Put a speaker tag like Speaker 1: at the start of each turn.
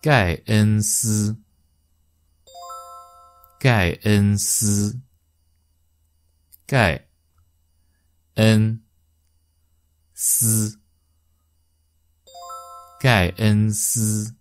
Speaker 1: 盖恩斯。盖恩斯。盖恩斯。盖恩斯。